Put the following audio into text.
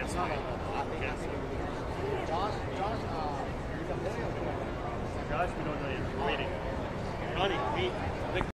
Kent's name. Kent's. Josh, Josh, uh, Josh, we don't know yet. We're waiting. Connie, meet Victor.